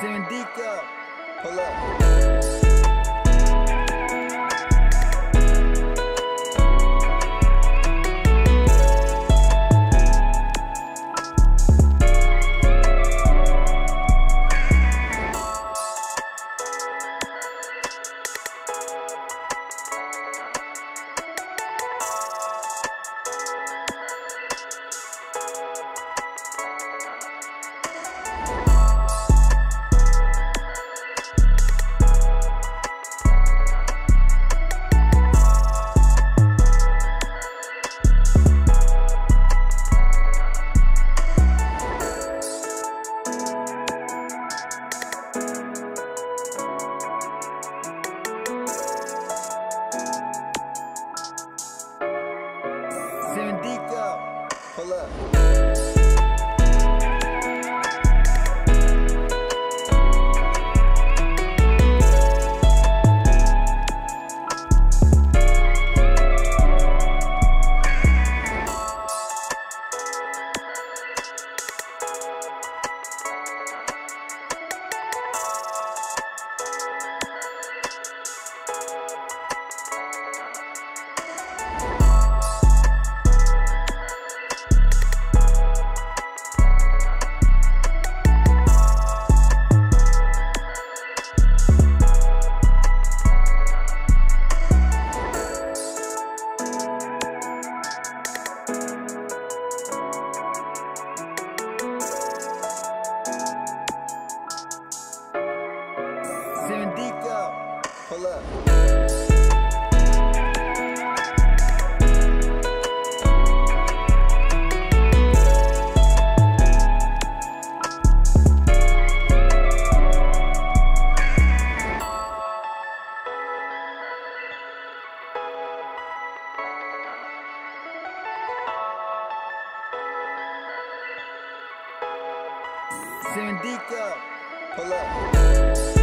Serendika, pull up. Up. Deco, pull up. Deco, pull up.